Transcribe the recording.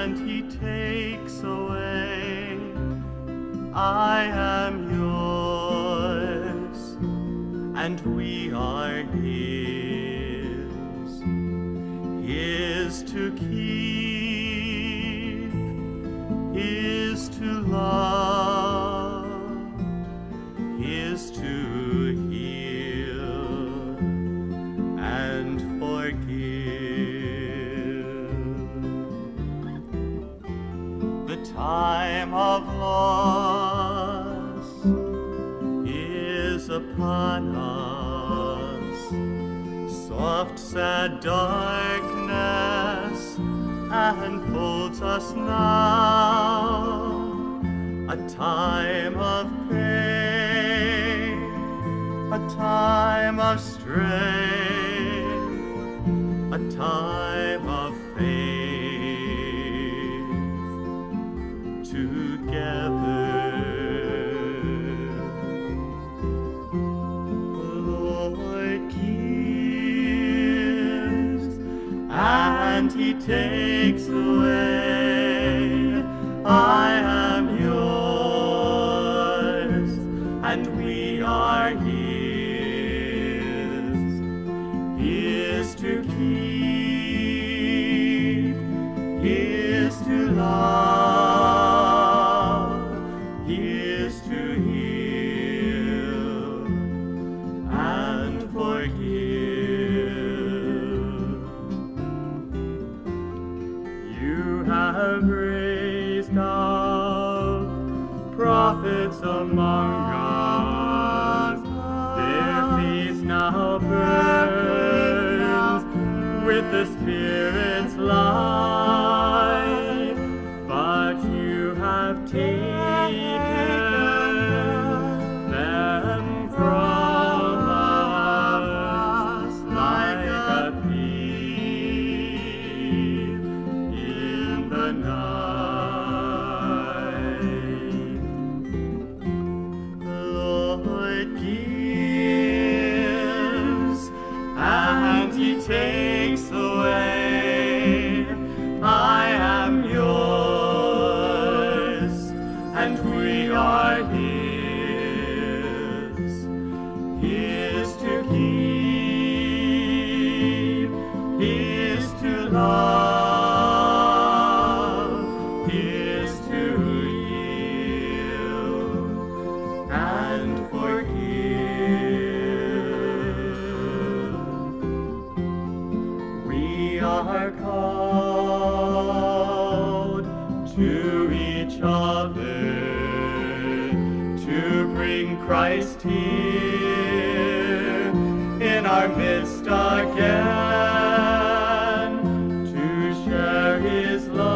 and he takes away. I am yours, and we are his, time of loss is upon us. Soft, sad darkness enfolds us now. A time of pain, a time of strength, a time of faith and He takes away. I prophets among us. Their face now burns with the Spirit's light. And are called to each other to bring Christ here in our midst again, to share His love,